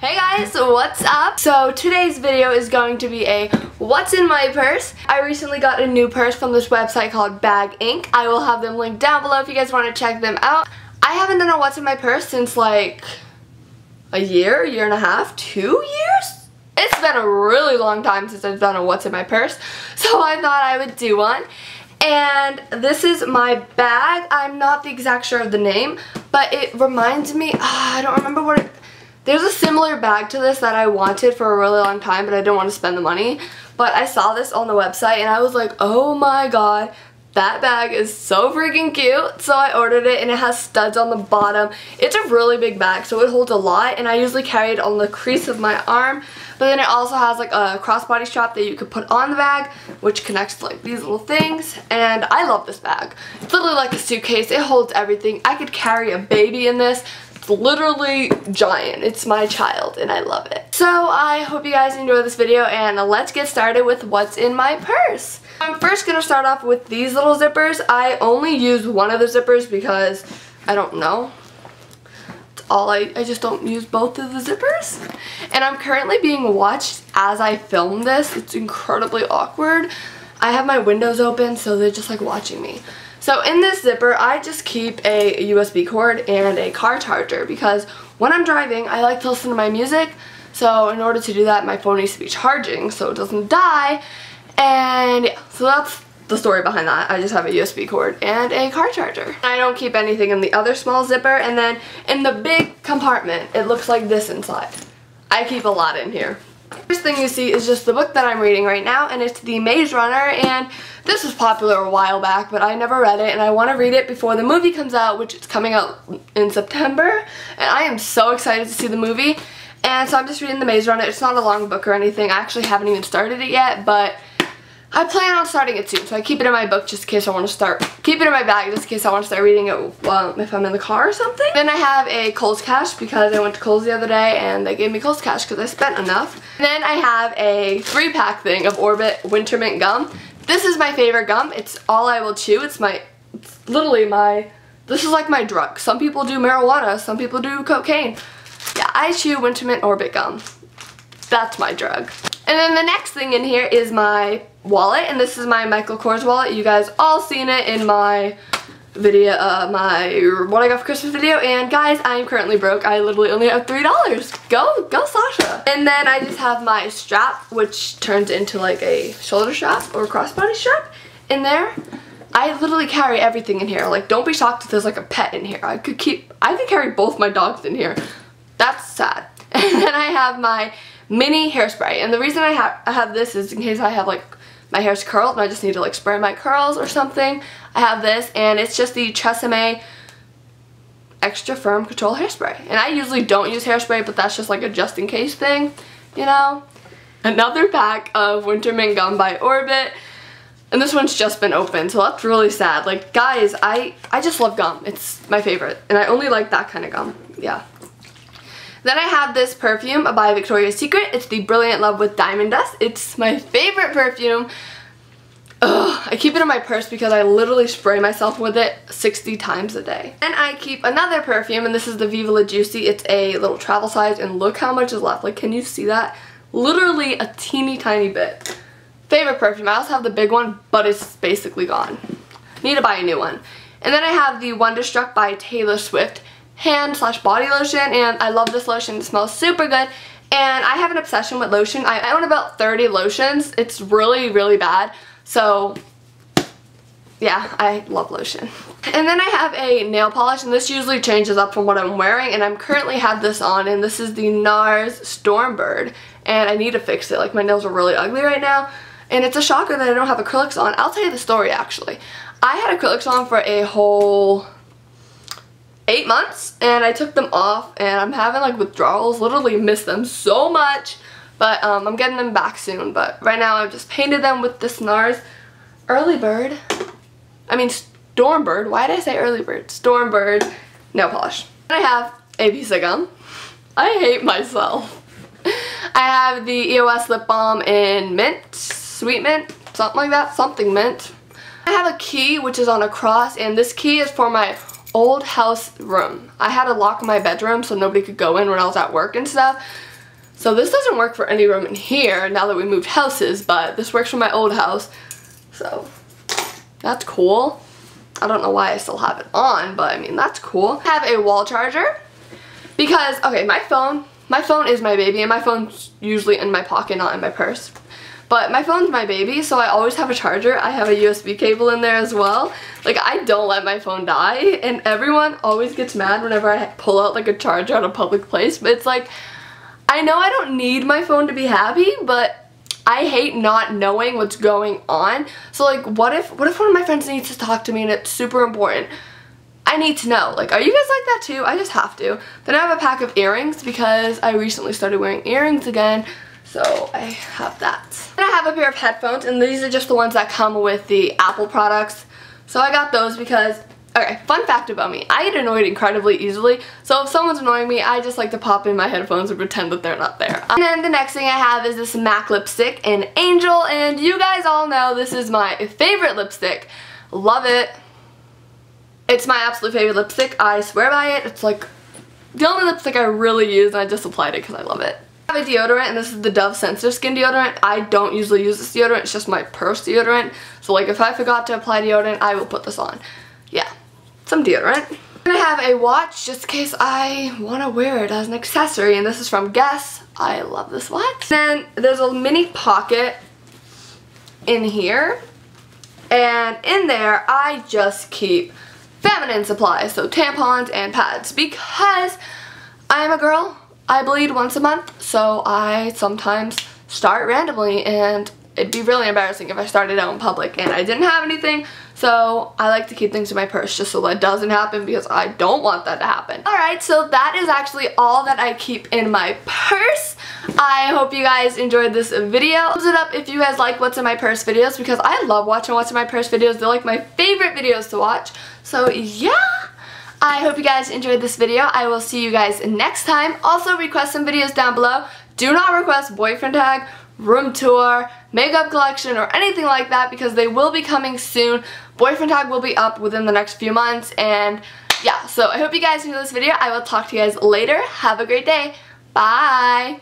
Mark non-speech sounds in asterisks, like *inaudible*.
Hey guys, what's up? So today's video is going to be a what's in my purse. I recently got a new purse from this website called Bag Inc. I will have them linked down below if you guys want to check them out. I haven't done a what's in my purse since like a year, year and a half, two years? It's been a really long time since I've done a what's in my purse, *laughs* so I thought I would do one. And this is my bag. I'm not the exact sure of the name, but it reminds me, oh, I don't remember what it, there's a similar bag to this that I wanted for a really long time, but I didn't want to spend the money. But I saw this on the website and I was like, oh my god, that bag is so freaking cute. So I ordered it and it has studs on the bottom. It's a really big bag, so it holds a lot. And I usually carry it on the crease of my arm. But then it also has like a crossbody strap that you could put on the bag, which connects to like these little things. And I love this bag. It's literally like a suitcase. It holds everything. I could carry a baby in this literally giant. It's my child and I love it. So I hope you guys enjoy this video and let's get started with what's in my purse. I'm first going to start off with these little zippers. I only use one of the zippers because I don't know. It's all I, I just don't use both of the zippers. And I'm currently being watched as I film this. It's incredibly awkward. I have my windows open so they're just like watching me. So in this zipper, I just keep a USB cord and a car charger because when I'm driving, I like to listen to my music. So in order to do that, my phone needs to be charging so it doesn't die. And yeah, so that's the story behind that. I just have a USB cord and a car charger. I don't keep anything in the other small zipper. And then in the big compartment, it looks like this inside. I keep a lot in here. First thing you see is just the book that I'm reading right now and it's The Maze Runner and this was popular a while back but I never read it and I want to read it before the movie comes out which is coming out in September and I am so excited to see the movie and so I'm just reading The Maze Runner. It's not a long book or anything. I actually haven't even started it yet but I plan on starting it soon, so I keep it in my book just in case I want to start, keep it in my bag just in case I want to start reading it um, if I'm in the car or something. Then I have a Kohl's Cash because I went to Kohl's the other day and they gave me Kohl's Cash because I spent enough. And then I have a three pack thing of Orbit Winter Mint Gum. This is my favorite gum. It's all I will chew. It's my, it's literally my, this is like my drug. Some people do marijuana, some people do cocaine. Yeah, I chew Winter Mint Orbit gum. That's my drug. And then the next thing in here is my wallet, and this is my Michael Kors wallet. You guys all seen it in my video, uh, my what I got for Christmas video, and guys, I am currently broke. I literally only have $3. Go, go Sasha. And then I just have my strap, which turns into like a shoulder strap or crossbody strap in there. I literally carry everything in here. Like, don't be shocked if there's like a pet in here. I could keep, I could carry both my dogs in here. That's sad. *laughs* And then I have my mini hairspray. And the reason I, ha I have this is in case I have like my hair's curled and I just need to like spray my curls or something. I have this and it's just the Tresemme extra firm control hairspray. And I usually don't use hairspray but that's just like a just in case thing, you know. Another pack of Winter Mint Gum by Orbit. And this one's just been opened, so that's really sad. Like, guys, I, I just love gum. It's my favorite. And I only like that kind of gum. Yeah, then I have this perfume by Victoria's Secret. It's the Brilliant Love with Diamond Dust. It's my favorite perfume. Ugh, I keep it in my purse because I literally spray myself with it 60 times a day. And I keep another perfume, and this is the Viva La Juicy. It's a little travel size, and look how much is left. Like, can you see that? Literally a teeny tiny bit. Favorite perfume. I also have the big one, but it's basically gone. Need to buy a new one. And then I have the Wonderstruck by Taylor Swift hand slash body lotion and I love this lotion. It smells super good and I have an obsession with lotion. I own about 30 lotions. It's really, really bad. So yeah, I love lotion. And then I have a nail polish and this usually changes up from what I'm wearing and I'm currently have this on and this is the NARS Stormbird and I need to fix it. Like my nails are really ugly right now and it's a shocker that I don't have acrylics on. I'll tell you the story actually. I had acrylics on for a whole eight months and I took them off and I'm having like withdrawals, literally miss them so much. But um, I'm getting them back soon. But right now I've just painted them with this NARS Early Bird. I mean Storm Bird. Why did I say Early Bird? Storm Bird nail polish. And I have a piece of gum. I hate myself. *laughs* I have the EOS lip balm in mint, sweet mint, something like that, something mint. I have a key which is on a cross and this key is for my old house room. I had a lock my bedroom so nobody could go in when I was at work and stuff. So this doesn't work for any room in here now that we moved houses, but this works for my old house. So that's cool. I don't know why I still have it on, but I mean, that's cool. I have a wall charger because, okay, my phone, my phone is my baby and my phone's usually in my pocket, not in my purse. But my phone's my baby, so I always have a charger. I have a USB cable in there as well. Like, I don't let my phone die, and everyone always gets mad whenever I pull out, like, a charger at a public place. But it's like, I know I don't need my phone to be happy, but I hate not knowing what's going on. So, like, what if, what if one of my friends needs to talk to me and it's super important? I need to know. Like, are you guys like that too? I just have to. Then I have a pack of earrings because I recently started wearing earrings again. So I have that. And I have a pair of headphones and these are just the ones that come with the Apple products. So I got those because, okay, fun fact about me, I get annoyed incredibly easily. So if someone's annoying me, I just like to pop in my headphones and pretend that they're not there. And then the next thing I have is this MAC lipstick in Angel and you guys all know this is my favorite lipstick. Love it. It's my absolute favorite lipstick. I swear by it. It's like the only lipstick I really use and I just applied it because I love it. I have a deodorant and this is the Dove Sensor Skin Deodorant. I don't usually use this deodorant, it's just my purse deodorant. So like if I forgot to apply deodorant, I will put this on. Yeah, some deodorant. And I have a watch just in case I want to wear it as an accessory and this is from Guess. I love this watch. Then there's a mini pocket in here and in there I just keep feminine supplies, so tampons and pads because I am a girl I bleed once a month, so I sometimes start randomly and it'd be really embarrassing if I started out in public and I didn't have anything so I like to keep things in my purse just so that doesn't happen because I don't want that to happen. Alright, so that is actually all that I keep in my purse. I hope you guys enjoyed this video. Thumbs it up if you guys like what's in my purse videos because I love watching what's in my purse videos. They're like my favorite videos to watch. So yeah. I hope you guys enjoyed this video. I will see you guys next time. Also request some videos down below. Do not request boyfriend tag, room tour, makeup collection, or anything like that because they will be coming soon. Boyfriend tag will be up within the next few months and yeah, so I hope you guys enjoyed this video. I will talk to you guys later. Have a great day. Bye!